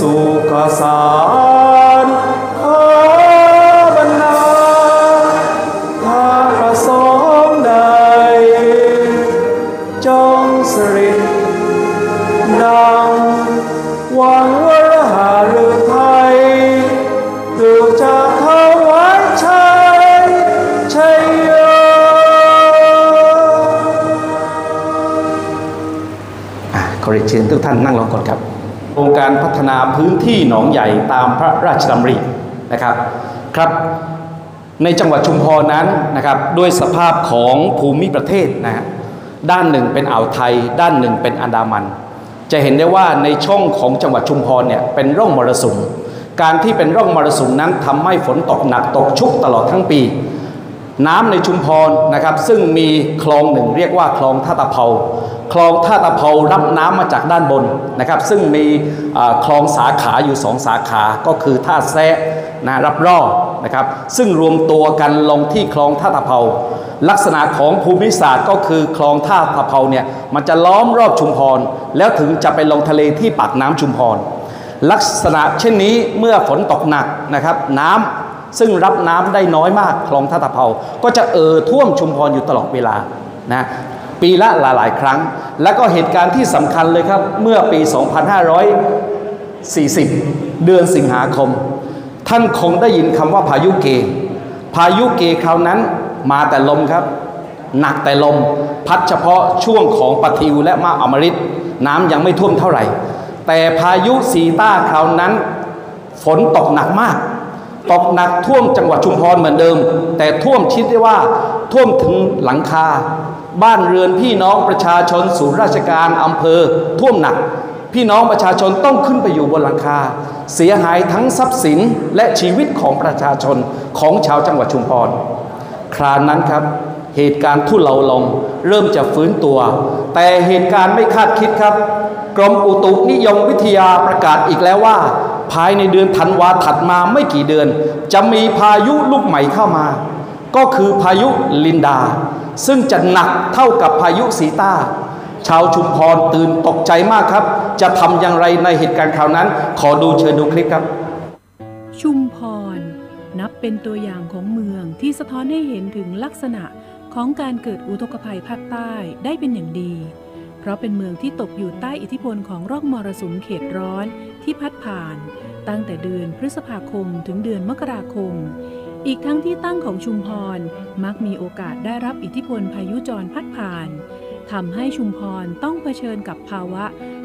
เป็นสุขสารขอบรรณาถ้าประสงค์ใดจงสริด กานนั่งลงก่อนครับโครงการพัฒนาพื้นที่หนองใหญ่ตามพระราชดำรินะครับครับในจังหวัดชุมพรนั้นนะครับด้วยสภาพของภูมิประเทศนะฮะด้านหนึ่งเป็นอ่าวไทย ด้านหนึ่งเป็นอันดามัน จะเห็นได้ว่าในช่องของจังหวัดชุมพรเนี่ยเป็นร่องมรสุมการที่เป็นร่องมรสุมนั้นทำให้ฝนตกหนักตกชุกตลอดทั้งปี น้ำในชุมพรนะครับซึ่งมีคลองหนึ่งเรียกว่าคลองท่าตะเภา คลองท่าตะเภารับน้ำมาจากด้านบนนะครับ ซึ่งมีคลองสาขาอยู่สองสาขาก็คือท่าแซะนะรับร่อนะครับ ซึ่งรวมตัวกันลงที่คลองท่าตะเภาลักษณะของภูมิศาสตร์ก็คือคลองท่าตะเภาเนี่ยมันจะล้อมรอบชุมพร แล้วถึงจะไปลงทะเลที่ปากน้ำชุมพร ลักษณะเช่นนี้เมื่อฝนตกหนักนะครับน้ำซึ่งรับน้ำได้น้อยมากคลองท่าตะเภาก็จะเอ่อท่วมชุมพรอยู่ตลอดเวลานะ ปีละหลายๆ ครั้ง แล้วก็เหตุการณ์ที่สำคัญเลยครับ เมื่อปี 2540 เดือนสิงหาคม ท่านคงได้ยินคำว่าพายุเก พายุเกคราวนั้นมาแต่ลมครับ หนักแต่ลม พัดเฉพาะช่วงของปะทิวและมาอมฤตน้ำยังไม่ท่วมเท่าไหร่ แต่พายุซีต้าคราวนั้น ฝนตกหนักมาก ตกหนักท่วมจังหวัดชุมพรเหมือนเดิม แต่ท่วมชิดได้ว่าท่วมถึงหลังคา บ้านเรือนพี่น้องประชาชนศูนย์ราชการอำเภอท่วมหนัก พี่น้องประชาชนต้องขึ้นไปอยู่บนหลังคา เสียหายทั้งทรัพย์สินและชีวิตของประชาชนของชาวจังหวัดชุมพรคราวนั้นครับเหตุการณ์ทุเลาลงเริ่มจะฟื้นตัว แต่เหตุการณ์ไม่คาดคิดครับ กรมอุตุนิยมวิทยาประกาศอีกแล้วว่า ภายในเดือนธันวาถัดมาไม่กี่เดือน จะมีพายุลูกใหม่เข้ามา ก็คือพายุลินดา ซึ่งจะหนักเท่ากับพายุสีตาชาวชุมพรตื่นตกใจมากครับ จะทำอย่างไรในเหตุการณ์คราวนั้น ขอดูเชิญดูคลิปครับ ชุมพร นับเป็นตัวอย่างของเมืองที่สะท้อนให้เห็นถึงลักษณะของการเกิดอุทกภัยภาคใต้ได้เป็นอย่างดี เพราะเป็นเมืองที่ตกอยู่ใต้อิทธิพลของร่องมรสุมเขตร้อนที่พัดผ่าน ตั้งแต่เดือนพฤษภาคมถึงเดือนมกราคม อีกทั้งที่ตั้งของชุมพรมักมีโอกาสได้รับอิทธิพลพายุจรพัดผ่านทำให้ชุมพรต้องเผชิญกับภาวะ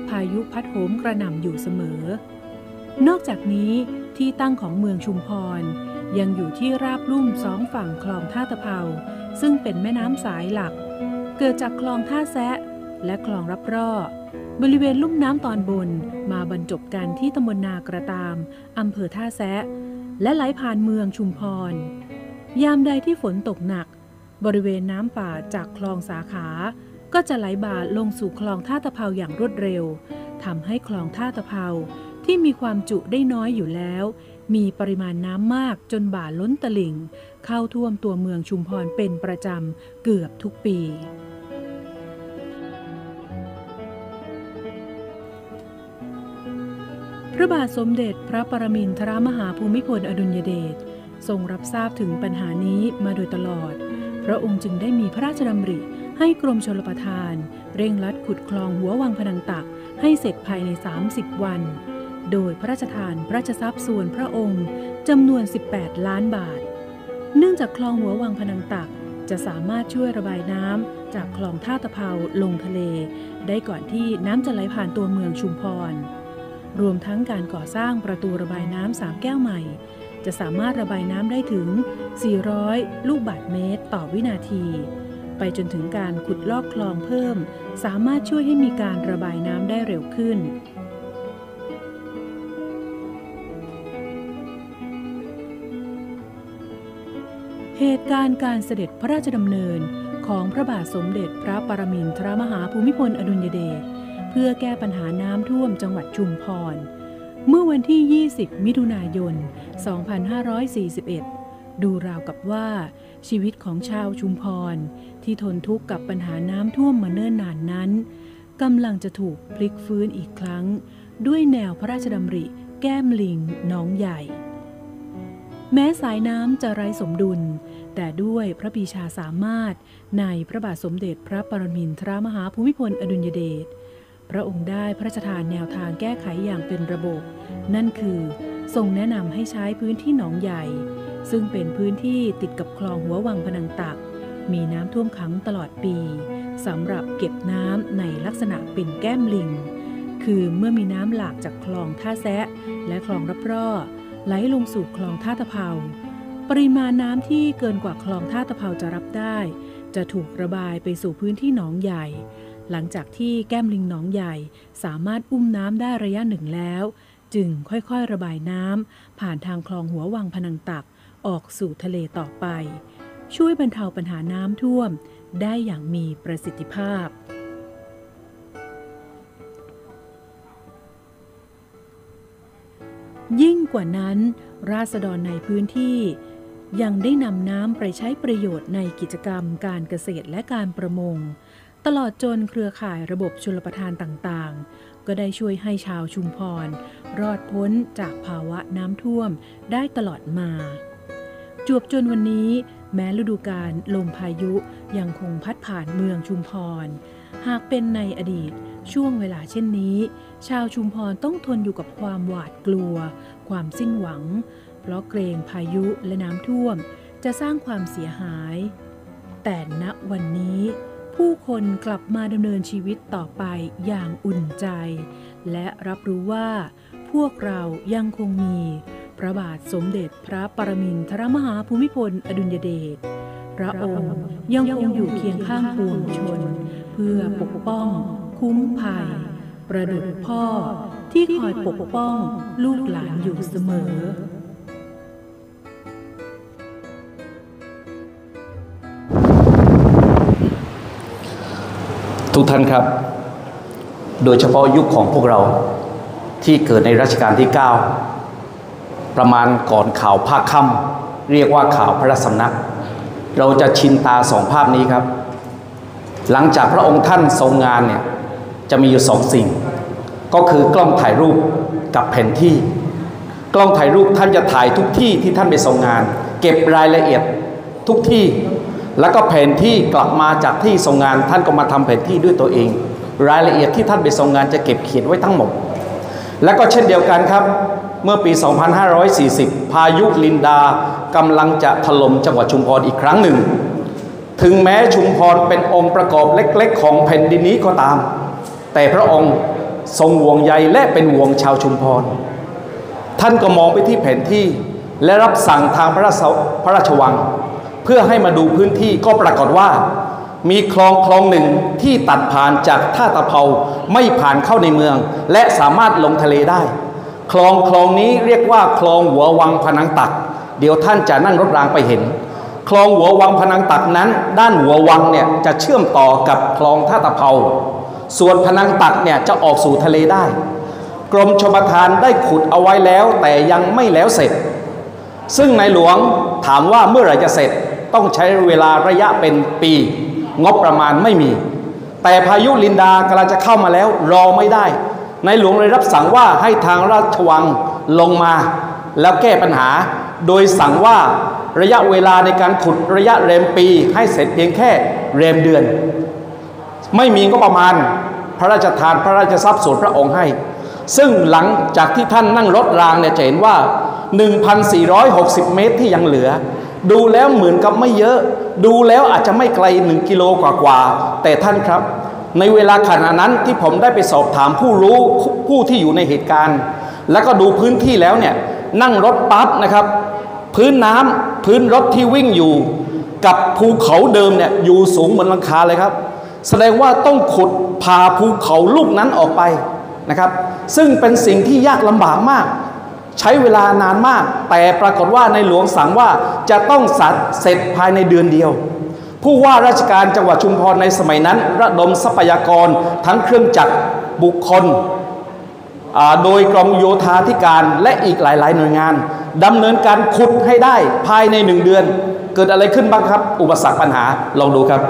พายุพัดโหมกระหน่ำอยู่เสมอ นอกจากนี้ที่ตั้งของเมืองชุมพร ยังอยู่ที่ราบลุ่มสองฝั่งคลองท่าตะเภาซึ่งเป็นแม่น้ำสายหลัก เกิดจากคลองท่าแซะ และคลองรับร่อบริเวณลุ่มน้ำตอนบนมาบรรจบกันที่ตำบลนากระตามอำเภอท่าแซะ และไหลผ่านเมืองชุมพร ยามใดที่ฝนตกหนัก บริเวณน้ำป่าจากคลองสาขา ก็จะไหลบ่าลงสู่คลองท่าตะเภาอย่างรวดเร็วทำให้คลองท่าตะเภาที่มีความจุได้น้อยอยู่แล้ว มีปริมาณน้ำมากจนบ่าล้นตลิ่ง เข้าท่วมตัวเมืองชุมพรเป็นประจำเกือบทุกปี พระบาทสมเด็จพระปรมินทรมหาภูมิพลอดุลยเดชทรงรับทราบถึงปัญหานี้มาโดยตลอด พระองค์จึงได้มีพระราชดำริให้กรมชลประทาน เร่งรัดขุดคลองหัววังพนังตักให้เสร็จภายใน 30 วัน โดยพระราชทานพระราชทรัพย์ส่วนพระองค์จำนวน 18 ล้านบาท เนื่องจากคลองหัววังพนังตักจะสามารถช่วยระบายน้ำจากคลองท่าตะเภาลงทะเล ได้ก่อนที่น้ำจะไหลผ่านตัวเมืองชุมพร รวมทั้งการก่อสร้างประตูระบายน้ำสามแก้วใหม่ จะสามารถระบายน้ำได้ถึง 400 ลูกบาศก์เมตรต่อวินาที ไปจนถึงการขุดลอกคลองเพิ่ม สามารถช่วยให้มีการระบายน้ำได้เร็วขึ้นเหตุการณ์การเสด็จพระราชดำเนินของพระบาทสมเด็จพระปรมินทรมหาภูมิพลอดุลยเดช พื่อแก้ปัญหาน้ำท่วมจังหวัดชุมพร เมื่อวันที่ 20 มิถุนายน 2541 ดูราวกับว่าชีวิตของชาวชุมพร ที่ทนทุกข์กับปัญหาน้ำท่วมมาเนิ่นนานนั้นกำลังจะถูกพลิกฟื้นอีกครั้ง ด้วยแนวพระราชดำริ แก้มลิงน้องใหญ่ แม้สายน้ำจะไร้สมดุล แต่ด้วยพระปีชาสามารถในพระบาทสมเด็จพระปรมินทรมหาภูมิพลอดุลยเดช พระองค์ได้พระราชทานแนวทางแก้ไขอย่างเป็นระบบ นั่นคือทรงแนะนำให้ใช้พื้นที่หนองใหญ่ ซึ่งเป็นพื้นที่ติดกับคลองหัววังพนังตัก มีน้ำท่วมขังตลอดปีสำหรับเก็บน้ำในลักษณะเป็นแก้มลิง คือเมื่อมีน้ำหลากจากคลองท่าแซะ และคลองรับร่อไหลลงสู่คลองท่าตะเภาปริมาณน้ำที่เกินกว่าคลองท่าตะเภาจะรับได้ จะถูกระบายไปสู่พื้นที่หนองใหญ่ หลังจากที่แก้มลิงหนองใหญ่สามารถอุ้มน้ำได้ระยะหนึ่งแล้ว จึงค่อยๆระบายน้ำผ่านทางคลองหัววังพนังตักออกสู่ทะเลต่อไป ช่วยบรรเทาปัญหาน้ำท่วมได้อย่างมีประสิทธิภาพ ยิ่งกว่านั้น ราษฎรในพื้นที่ยังได้นำน้ำไปใช้ประโยชน์ในกิจกรรมการเกษตรและการประมง ตลอดจนเครือข่ายระบบชลประทานต่างๆ ก็ได้ช่วยให้ชาวชุมพร รอดพ้นจากภาวะน้ำท่วมได้ตลอดมา จวบจนวันนี้ แม้ฤดูกาลลมพายุยังคงพัดผ่านเมืองชุมพร หากเป็นในอดีตช่วงเวลาเช่นนี้ ชาวชุมพรต้องทนอยู่กับความหวาดกลัว ความสิ้นหวัง เพราะเกรงพายุและน้ำท่วม จะสร้างความเสียหาย แต่ณวันนี้ ผู้คนกลับมาดำเนินชีวิตต่อไปอย่างอุ่นใจ และรับรู้ว่าพวกเรายังคงมี พระบาทสมเด็จพระปรมินทรมหาภูมิพลอดุลยเดชพระองค์ยังคงอยู่เคียงข้างปวงชน เพื่อปกป้อง คุ้มภัย ประดุจพ่อที่คอยปกป้องลูกหลานอยู่เสมอ ทุกท่านครับ โดยเฉพาะยุคของพวกเราที่เกิดในรัชกาลที่ 9 ประมาณก่อนข่าวภาคค่ำเรียกว่าข่าวพระราชสำนัก เราจะชินตาสองภาพนี้ครับ หลังจากพระองค์ท่านทรงงานเนี่ยจะมีอยู่สองสิ่ง ก็คือกล้องถ่ายรูปกับแผนที่ กล้องถ่ายรูปท่านจะถ่ายทุกที่ที่ท่านไปทรงงาน เก็บรายละเอียดทุกที่ แล้วก็แผนที่กลับมาจากที่ทรงงานท่านก็มาทำแผนที่ด้วยตัวเอง รายละเอียดที่ท่านไปทรงงานจะเก็บเขียนไว้ทั้งหมด และก็เช่นเดียวกันครับ เมื่อปี 2540 พายุลินดากำลังจะถล่มจังหวัดชุมพรอีกครั้งหนึ่ง ถึงแม้ชุมพรเป็นองค์ประกอบเล็กๆ ของแผ่นดินนี้ก็ตาม แต่พระองค์ทรงห่วงใยและเป็นห่วงชาวชุมพร ท่านก็มองไปที่แผนที่และรับสั่งทางพระพระราชวัง เพื่อให้มาดูพื้นที่ก็ปรากฏว่า มีคลองคลองหนึ่งที่ตัดผ่านจากท่าตะเภาไม่ผ่านเข้าในเมือง และสามารถลงทะเลได้ คลองคลองนี้เรียกว่าคลองหัววังพนังตัก เดี๋ยวท่านจะนั่งรถรางไปเห็น คลองหัววังพนังตักนั้น ด้านหัววังเนี่ยจะเชื่อมต่อกับคลองท่าตะเภาส่วนพนังตักเนี่ยจะออกสู่ทะเลได้ กรมชมทานได้ขุดเอาไว้แล้วแต่ยังไม่แล้วเสร็จ ซึ่งในหลวงถามว่าเมื่อไหร่จะเสร็จ ต้องใช้เวลาระยะเป็นปีงบประมาณไม่มี แต่พายุลินดากำลังจะเข้ามาแล้วรอไม่ได้ ในหลวงเลยรับสั่งว่าให้ทางราชวังลงมา แล้วแก้ปัญหา โดยสั่งว่าระยะเวลาในการขุดระยะเรมปี ให้เสร็จเพียงแค่เรมเดือน ไม่มีก็ประมาณพระราชทานพระราชทรัพย์ส่วนพระองค์ให้ ซึ่งหลังจากที่ท่านนั่งรถรางเนี่ยจะเห็นว่า 1,460 เมตรที่ยังเหลือ ดูแล้วเหมือนกับไม่เยอะ ดูแล้วอาจจะไม่ไกล1กิโลกว่าๆแต่ท่านครับ ในเวลาขณะนั้นที่ผมได้ไปสอบถามผู้รู้ผู้ที่อยู่ในเหตุการณ์ แล้วก็ดูพื้นที่แล้วเนี่ยนั่งรถปั๊บนะครับ พื้นน้ำพื้นรถที่วิ่งอยู่ กับภูเขาเดิมเนี่ยอยู่สูงเหมือนลังคาเลยครับ แสดงว่าต้องขุดพาภูเขาลูกนั้นออกไปนะครับ ซึ่งเป็นสิ่งที่ยากลำบากมาก ใช้เวลานานมาก แต่ปรากฏว่าในหลวงสั่งว่าจะต้องสัตเสร็จภายในเดือนเดียว ผู้ว่าราชการจังหวัดชุมพรในสมัยนั้น ระดมทรัพยากรทั้งเครื่องจักรบุคคล โดยกรมโยธาธิการและอีกหลาย ๆ หน่วยงานดำเนินการขุดให้ได้ภายในหนึ่งเดือน เกิดอะไรขึ้นบ้างครับ อุปสรรคปัญหาลองดูครับ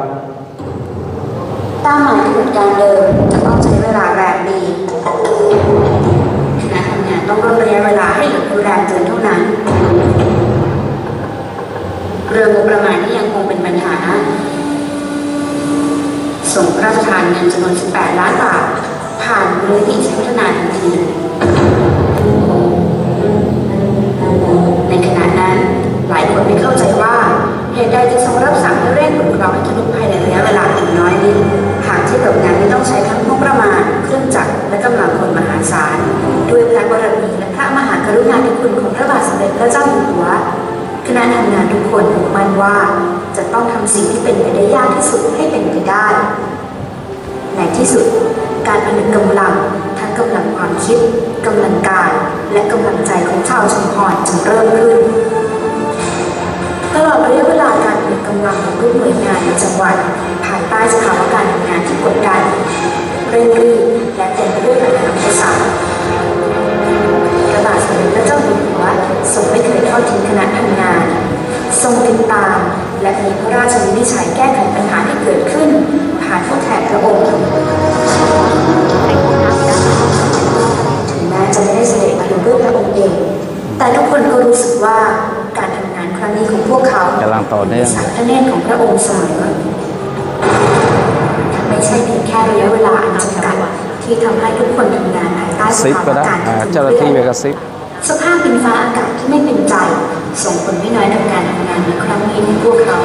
ตามหมายกำหนดการเดิมจะต้องใช้เวลาแรมปีคณะทำงาน ต้องลดระยะเวลาให้เหลือเพียงแรมเดือนเท่านั้น เรื่องงบประมาณที่ยังคงเป็นปัญหา ส่งพระราชทานเงินจำนวน 18 ล้านบาท ผ่านมูลนิธิพัฒนาทันทีในขณะนั้นหลายคนไม่เข้าใจว่าเหตุใดจึงทรงรับสั่งให้เร่งขุดคลองให้ทะลุภายในระยะเวลาถึงน้อยนิดหากทียบกับงานที่ต้องใช้ทั้งงบประมาณ เครื่องจักรและกำลังคนมหาศาล คณะทำงานทุกคนมุ่งมั่นว่า จะต้องทำสิ่งที่เป็นไปได้ยากที่สุดให้เป็นไปได้ ในที่สุด การผนึกกำลังทั้งกำลังความคิดกำลังกายและกำลังใจของชาวชุมพรจึงเริ่มขึ้น ตลอดระยะเวลาการผนึกกำลังของทุกหน่วยงานในจังหวัดภายใต้สภาวะการทำงานที่กดดันเร่งรีบและเต็มไปด้วยปัญหาอุปสรรค บาทสมเด็จพระเจ้าอยู่หัวทรงไม่เคยทอดทิ้งคณะทำงาน ทรงติดตาม และมีพระราชวินิจฉัยแก้ไขปัญหาที่เกิดขึ้น ผ่านผู้แทนพระองค์ถึงแม้จะไม่ได้เสด็จมาดูด้วยพระองค์เอง แต่ทุกคนก็รู้สึกว่าการทำงานครั้งนี้ของพวกเขากำลังต่อเนื่องสายพระเนตรของพระองค์เสมอไม่ใช่เพียงแค่ระยะเวลาอันจำกัดที่ทำให้ทุกคนทำงาน ภายใต้สซิปภาก็วะได้การอ่าที่เจ้าหน้าที่ไปกระซิบสภาพดินฟ้าอากาศที่ไม่เป็นใจ ส่งผลไม่น้อยต่อการทำงานในครั้งนี้ของพวกเขา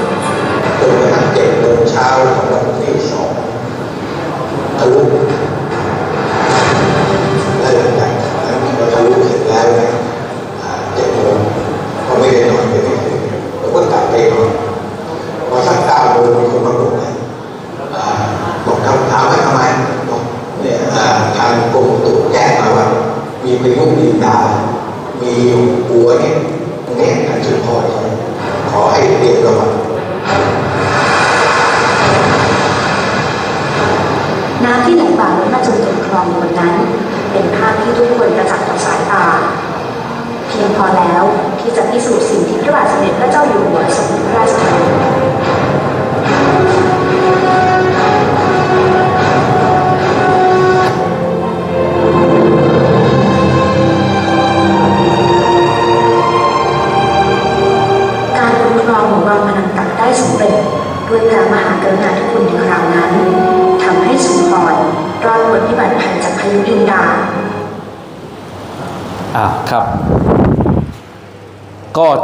จนกระทั่งเจ็ดโมงเช้าของวันที่สองทะลุ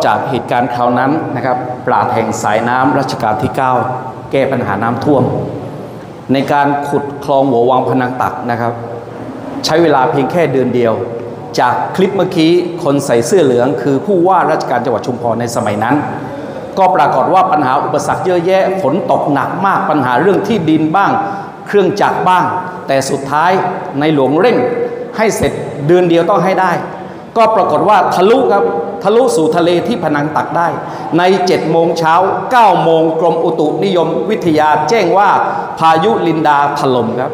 จากเหตุการณ์คราวนั้นนะครับปราดแห่งสายน้ำรัชกาลที่ 9 แก้ปัญหาน้ำท่วม ในการขุดคลองหัววังพนังตักนะครับ ใช้เวลาเพียงแค่เดือนเดียว จากคลิปเมื่อกี้คนใส่เสื้อเหลือง คือผู้ว่าราชการจังหวัดชุมพรในสมัยนั้น ก็ปรากฏว่าปัญหาอุปสรรคเยอะแยะฝนตกหนักมากปัญหาเรื่องที่ดินบ้าง เครื่องจักรบ้าง แต่สุดท้ายในหลวงเร่งให้เสร็จเดือนเดียวต้องให้ได้ ก็ปรากฏว่าทะลุครับ ทะลุสู่ทะเลที่พนังตักได้ ใน 7 โมงเช้า 9 โมงกรมอุตุนิยมวิทยาแจ้งว่าพายุลินดาถล่มครับ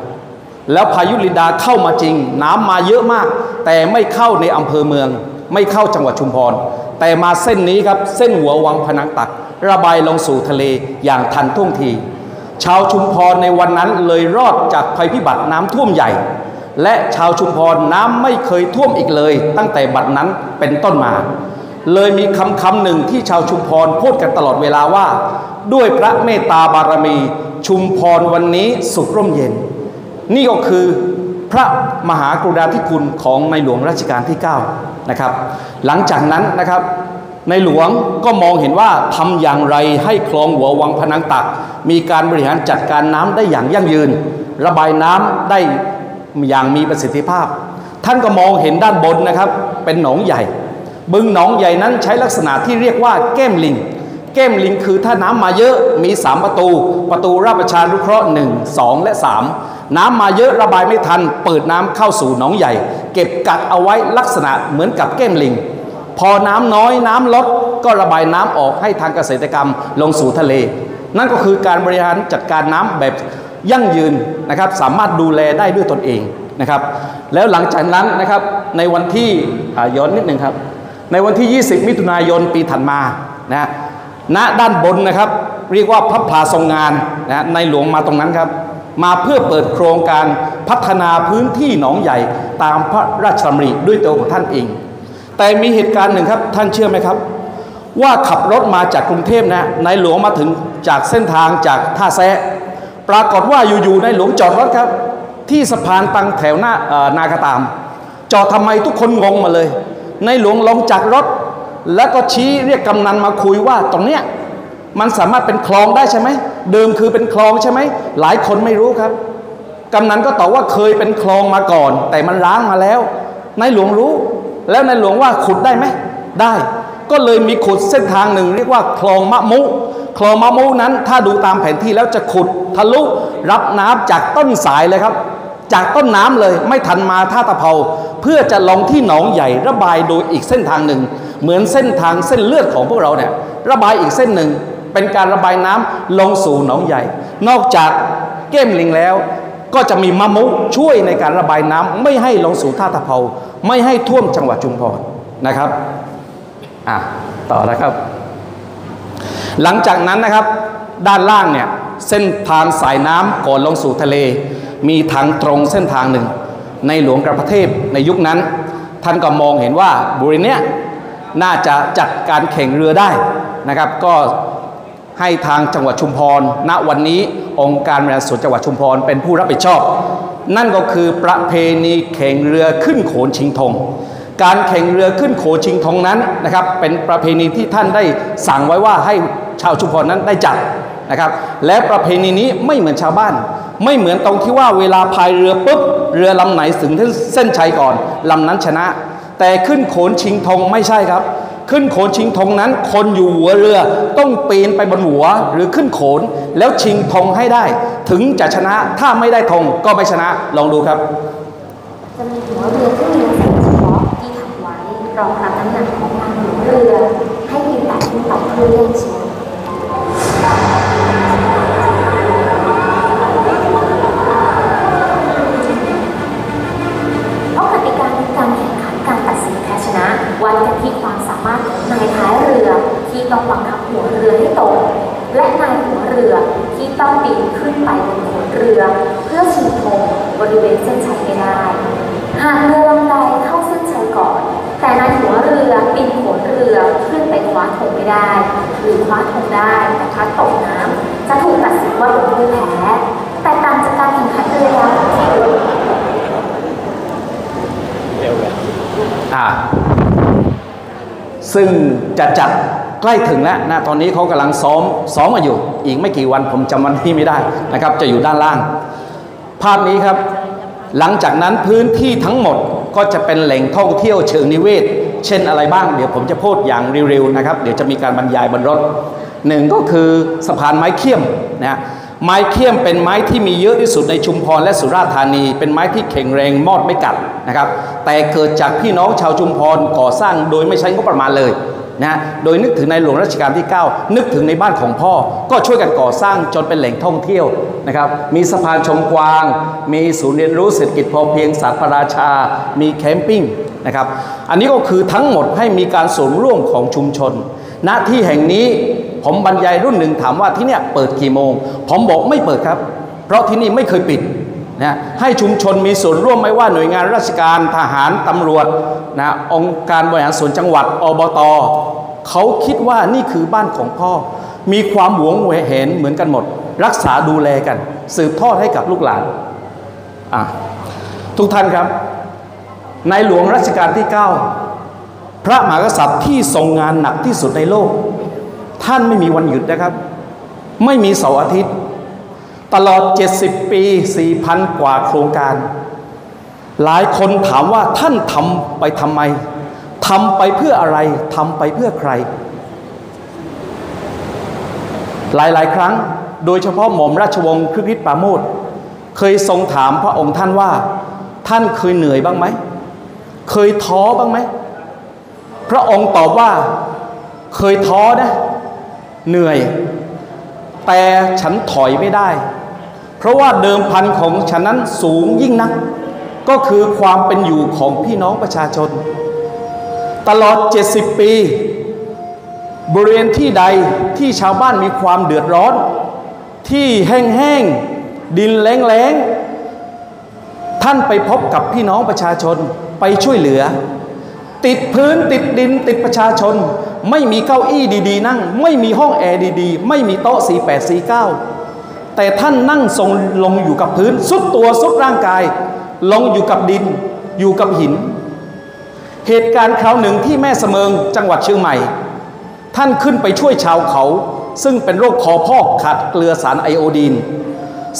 แล้วพายุลินดาเข้ามาจริง น้ำมาเยอะมาก แต่ไม่เข้าในอำเภอเมือง ไม่เข้าจังหวัดชุมพร แต่มาเส้นนี้ครับ เส้นหัววังพนังตัก ระบายลงสู่ทะเลอย่างทันท่วงที ชาวชุมพรในวันนั้นเลยรอดจากภัยพิบัติน้ำท่วมใหญ่และชาวชุมพรน้ำไม่เคยท่วมอีกเลย ตั้งแต่บัดนั้นเป็นต้นมา เลยมีคำคำหนึ่งที่ชาวชุมพรพูดกันตลอดเวลาว่า ด้วยพระเมตตาบารมี ชุมพรวันนี้สุขร่มเย็น นี่ก็คือพระมหากรุณาธิคุณของในหลวงรัชกาลที่9นะครับหลังจากนั้นนะครับในหลวงก็มองเห็นว่าทำอย่างไรให้คลองหัววังพนังตัก มีการบริหารจัดการน้ำได้อย่างยั่งยืน ระบายน้ำได้อย่างมีประสิทธิภาพ ท่านก็มองเห็นด้านบนนะครับ เป็นหนองใหญ่ บึงหนองใหญ่นั้นใช้ลักษณะที่เรียกว่าแก้มลิง แก้มลิงคือถ้าน้ำมาเยอะมี 3 ประตู ประตูราชประชานุเคราะห์1 2 และ 3 น้ำมาเยอะระบายไม่ทัน เปิดน้ำเข้าสู่หนองใหญ่ เก็บกักเอาไว้ลักษณะเหมือนกับแก้มลิง พอน้ำน้อยน้ำลดก็ระบายน้ำออกให้ทางเกษตรกรรมลงสู่ทะเล นั่นก็คือการบริหารจัดการน้ำแบบยั่งยืนนะครับสามารถดูแลได้ด้วยตนเองนะครับ แล้วหลังจากนั้นนะครับในวันที่อ่าย้อนนิดหนึ่งครับ ในวันที่ 20 มิถุนายนปีถัดมานะณด้านบนนะครับ เรียกว่าพระพาทรงงานนะในหลวงมาตรงนั้นครับ มาเพื่อเปิดโครงการพัฒนาพื้นที่หนองใหญ่ตามพระราชดำริด้วยตัวของท่านเอง แต่มีเหตุการณ์หนึ่งครับท่านเชื่อไหมครับ ว่าขับรถมาจากกรุงเทพนะในหลวงมาถึงจากเส้นทางจากท่าแซะปรากฏว่าอยู่ๆในหลวงจอดรถครับ ที่สะพานตังแถวหน้านากระตาม จอดทำไมทุกคนงงมาเลย ในหลวงลงจากรถ แล้วก็ชี้เรียกกำนันมาคุยว่าตรงเนี้ยมันสามารถเป็นคลองได้ใช่ไหมเดิมคือเป็นคลองใช่ไหมหลายคนไม่รู้ครับ กำนันก็ตอบว่าเคยเป็นคลองมาก่อน แต่มันร้างมาแล้วในหลวงรู้ แล้วในหลวงว่าขุดได้ไหมได้ ก็เลยมีขุดเส้นทางหนึ่ง เรียกว่าคลองมะมุ คลองมะมุนั้นถ้าดูตามแผนที่แล้วจะขุดทะลุรับน้ำจากต้นสายเลยครับ จากต้นน้ำเลยไม่ทันมาท่าตะเภาเพื่อจะลงที่หนองใหญ่ระบายโดยอีกเส้นทางหนึ่ง เหมือนเส้นทางเส้นเลือดของพวกเราเนี่ยระบายอีกเส้นหนึ่ง เป็นการระบายน้ำลงสู่หนองใหญ่ นอกจากเก้มลิงแล้ว ก็จะมีมะมุช่วยในการระบายน้ำไม่ให้ลงสู่ท่าตะเภาไม่ให้ท่วมจังหวัดชุมพรนะครับอะต่อแล้วครับ หลังจากนั้นนะครับด้านล่างเนี่ยเส้นทางสายน้ำก่อนลงสู่ทะเล มีทางตรงเส้นทางหนึ่ง ในหลวงกระประเทศในยุคนั้น ท่านก็มองเห็นว่าบริเนี้ยน่าจะจัดการแข่งเรือได้นะครับ ก็ให้ทางจังหวัดชุมพร ณวันนี้องค์การบริหารส่วนจังหวัดชุมพรเป็นผู้รับผิดชอบ นั่นก็คือประเพณีแข่งเรือขึ้นโขนชิงธงการแข่งเรือขึ้นโขชิงธงนั้นนะครับ เป็นประเพณีที่ท่านได้สั่งไว้ว่าให้ชาวชุมพรนั้นได้จัดนะครับ และประเพณีนี้ไม่เหมือนชาวบ้าน ไม่เหมือนตรงที่ว่าเวลาพายเรือปุ๊บเรือลำไหนถึงเส้นชัยก่อนลำนั้นชนะ แต่ขึ้นโขนชิงธงไม่ใช่ครับ ขึ้นโขนชิงธงนั้น คนอยู่หัวเรือต้องปีนไปบนหัวหรือขึ้นโขนแล้วชิงธงให้ได้ ถึงจะชนะถ้าไม่ได้ธงก็ไม่ชนะลองดูครับจะมีหัวเรือที่มีลักษณะเฉพาะที่ทำไว้รองรับน้ำหนักของทางหัวเรือให้ยืนแต่ขึ้นต่อเพื่อแย่งชิง วัดกันที่ความสามารถนายท้ายเรือที่ต้องบังคับหัวเรือให้ตรงและนายหัวเรือที่ต้องปีนขึ้นไปบนหัวเรือ เพื่อชิงธงบริเวณเส้นชัยให้ได้ หากเรือลำใดเข้าเส้นชัยก่อน แต่นายหัวเรือปีนโขนเรือขึ้นไปคว้าธงไม่ได้ หรือคว้าธงได้แต่พัดตกน้ำจะถูกตัดสินว่าเป็นผู้แพ้แต่ต่างจากการแข่งขันเรือยาวที่อ่า ซึ่งจะจัดใกล้ถึงแล้วนะตอนนี้เขากำลังซ้อมซ้อมมาอยู่ อีกไม่กี่วันผมจำวันที่ไม่ได้นะครับ จะอยู่ด้านล่าง ภาพนี้ครับ หลังจากนั้นพื้นที่ทั้งหมดก็จะเป็นแหล่งท่องเที่ยวเชิงนิเวศ เช่นอะไรบ้าง เดี๋ยวผมจะพูดอย่างเร็วๆนะครับ เดี๋ยวจะมีการบรรยายบนรถหนึ่งก็คือสะพานไม้เขี้ยมนะฮะ ไม้เขี้ยมเป็นไม้ที่มีเยอะที่สุดในชุมพรและสุราษฎร์ธานี เป็นไม้ที่แข็งแรงมอดไม่กัดนะครับ แต่เกิดจากพี่น้องชาวชุมพรก่อสร้างโดยไม่ใช้งบประมาณเลยนะโดยนึกถึงในหลวงรัชกาลที่ 9 นึกถึงในบ้านของพ่อ ก็ช่วยกันก่อสร้างจนเป็นแหล่งท่องเที่ยวนะครับ มีสะพานชมกวาง มีศูนย์เรียนรู้เศรษฐกิจพอเพียงสัตว์พระราชา มีแคมปิ้งนะครับ อันนี้ก็คือทั้งหมดให้มีการสมร่วมของชุมชน ณที่แห่งนี้ ผมบรรยายรุ่นหนึ่งถามว่าที่เนี่ยเปิดกี่โมง ผมบอกไม่เปิดครับ เพราะที่นี่ไม่เคยปิดนะให้ชุมชนมีส่วนร่วมไม่ว่าหน่วยงานราชการทหารตำรวจนะองค์การบริหารส่วนจังหวัดอบตเขาคิดว่านี่คือบ้านของพ่อ มีความหวงแหนเหมือนกันหมด รักษาดูแลกัน สืบทอดให้กับลูกหลานทุกท่านครับ ในหลวงรัชกาลที่ 9 พระมหากษัตริย์ที่ทรงงานหนักที่สุดในโลก ท่านไม่มีวันหยุดนะครับ ไม่มีเสาร์อาทิตย์ ตลอด 70 ปี 4,000 กว่าโครงการ หลายคนถามว่าท่านทำไปทำไมทำไปเพื่ออะไรทำไปเพื่อใคร หลายๆ ครั้งโดยเฉพาะหม่อมราชวงศ์คริสต์ปราโมทเคยทรงถามพระองค์ท่านว่า ท่านเคยเหนื่อยบ้างไหม เคยท้อบ้างไหม พระองค์ตอบว่าเคยท้อนะ เหนื่อย แต่ฉันถอยไม่ได้ เพราะว่าเดิมพันของฉันนั้นสูงยิ่งนัก ก็คือความเป็นอยู่ของพี่น้องประชาชน ตลอด 70 ปี บริเวณที่ใดที่ชาวบ้านมีความเดือดร้อน ที่แห้งๆ ดินแล้งๆ ท่านไปพบกับพี่น้องประชาชนไปช่วยเหลือ ติดพื้นติดดินติดประชาชน ไม่มีเก้าอี้ดีๆ นั่ง ไม่มีห้องแอร์ดีๆ ไม่มีโต๊ะ 4849 แต่ท่านนั่งทรงลงอยู่กับพื้น สุดตัวสุดร่างกาย ลงอยู่กับดิน อยู่กับหิน เหตุการณ์คราวหนึ่งที่แม่เสมิงจังหวัดเชียงใหม่ ท่านขึ้นไปช่วยชาวเขา ซึ่งเป็นโรคคอพอกขาดเกลือสารไอโอดีน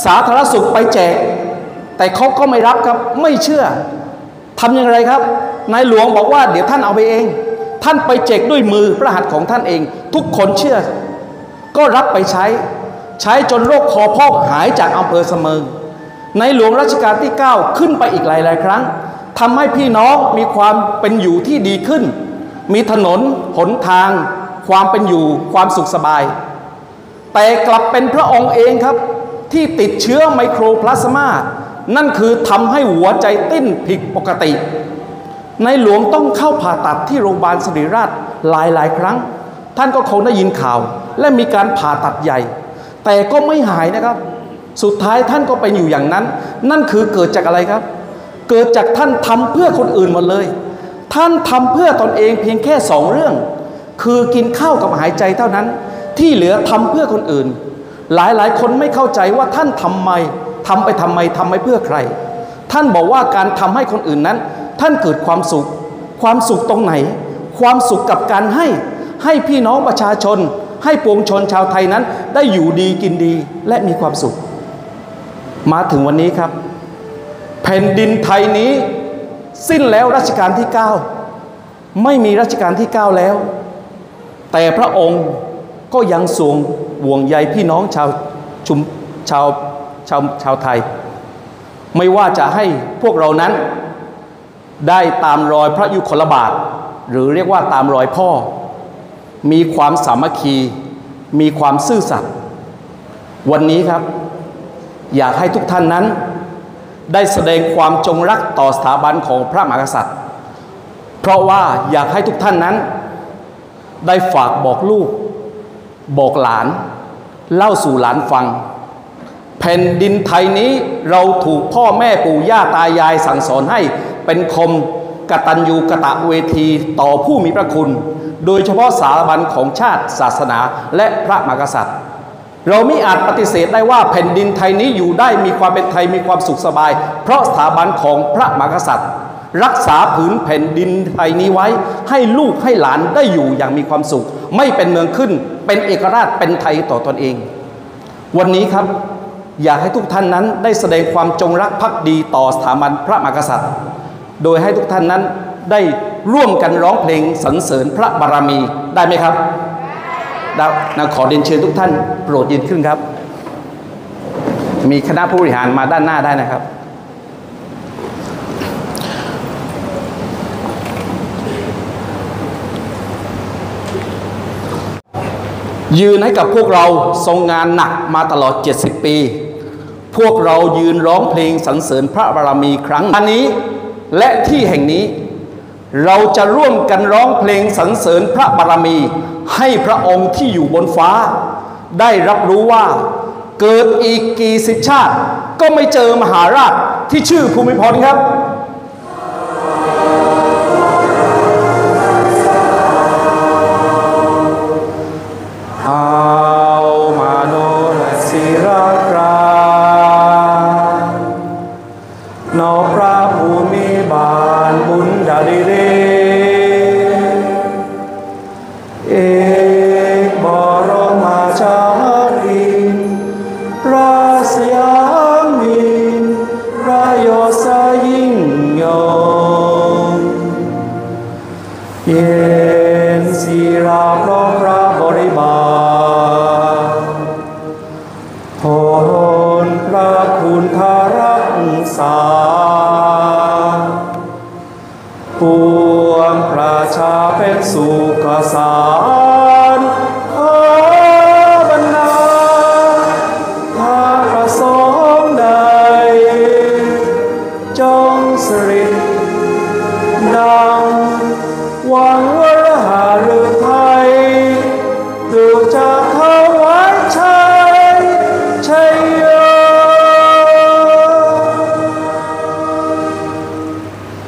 สาธารณสุขไปแจก แต่เขาก็ไม่รับครับไม่เชื่อทำอย่างไรครับ นายหลวงบอกว่าเดี๋ยวท่านเอาไปเอง ท่านไปแจกด้วยมือพระหัตถ์ของท่านเอง ทุกคนเชื่อ ก็รับไปใช้ ใช้จนโรคคอพอกหายจากอำเภอเสมิงในหลวงรัชกาลที่ 9 ขึ้นไปอีกหลายๆครั้งทำให้พี่น้องมีความเป็นอยู่ที่ดีขึ้น มีถนน หนทาง ความเป็นอยู่ ความสุขสบาย แต่กลับเป็นพระองค์เองครับ ที่ติดเชื้อไมโครพลาสมา นั่นคือทำให้หัวใจเต้นผิดปกติ ในหลวงต้องเข้าผ่าตัดที่โรงพยาบาลสิริราชหลายหลายครั้ง ท่านก็คงได้ยินข่าว และมีการผ่าตัดใหญ่ แต่ก็ไม่หายนะครับ สุดท้ายท่านก็ไปอยู่อย่างนั้น นั่นคือเกิดจากอะไรครับ เกิดจากท่านทำเพื่อคนอื่นหมดเลย ท่านทำเพื่อตนเองเพียงแค่สองเรื่อง คือกินข้าวกับหายใจเท่านั้น ที่เหลือทำเพื่อคนอื่น หลายหลายคนไม่เข้าใจว่าท่านทำไมทำไปทำไมทำไปเพื่อใคร ท่านบอกว่าการทำให้คนอื่นนั้น ท่านเกิดความสุข ความสุขตรงไหน ความสุขกับการให้ ให้พี่น้องประชาชน ให้ปวงชนชาวไทยนั้น ได้อยู่ดีกินดีและมีความสุข มาถึงวันนี้ครับ แผ่นดินไทยนี้ สิ้นแล้วรัชกาลที่ 9 ไม่มีรัชกาลที่ 9 แล้ว แต่พระองค์ก็ยังทรงห่วงใยพี่น้องชาวชุมชาวชาวชาวไทย ไม่ว่าจะให้พวกเรานั้น ได้ตามรอยพระยุคลบาท หรือเรียกว่าตามรอยพ่อ มีความสามัคคี มีความซื่อสัตย์วันนี้ครับ อยากให้ทุกท่านนั้น ได้แสดงความจงรักต่อสถาบันของพระมหากษัตริย์ เพราะว่าอยากให้ทุกท่านนั้น ได้ฝากบอกลูก บอกหลาน เล่าสู่หลานฟังแผ่นดินไทยนี้เราถูกพ่อแม่ปู่ย่าตายายสั่งสอนให้ เป็นคมกตัญญูกะตะเวทีต่อผู้มีพระคุณ โดยเฉพาะสถาบันของชาติศาสนาและพระมหากษัตริย์ เราไม่อาจปฏิเสธได้ว่าแผ่นดินไทยนี้อยู่ได้มีความเป็นไทยมีความสุขสบาย เพราะสถาบันของพระมหากษัตริย์ รักษาผืนแผ่นดินไทยนี้ไว้ ให้ลูกให้หลานได้อยู่อย่างมีความสุข ไม่เป็นเมืองขึ้น เป็นเอกราชเป็นไทยต่อตอนเอง วันนี้ครับอยากให้ทุกท่านนั้นได้แสดงความจงรักภักดีต่อสถาบันพระมหากษัตริย์ โดยให้ทุกท่านนั้นได้ร่วมกันร้องเพลงสรรเสริญพระบารมีได้ไหมครับได้นะขอเรียนเชิญทุกท่านโปรดยืนขึ้นครับ มีคณะผู้บริหารมาด้านหน้าได้นะครับ ยืนให้กับพวกเราทรงงานหนักมาตลอด 70 ปี พวกเรายืนร้องเพลงสรรเสริญพระบารมีครั้งนี้ และที่แห่งนี้ เราจะร่วมกันร้องเพลงสรรเสริญพระบารมี ให้พระองค์ที่อยู่บนฟ้า ได้รับรู้ว่า เกิดอีกกี่สิบชาติ ก็ไม่เจอมหาราชที่ชื่อภูมิพลครับ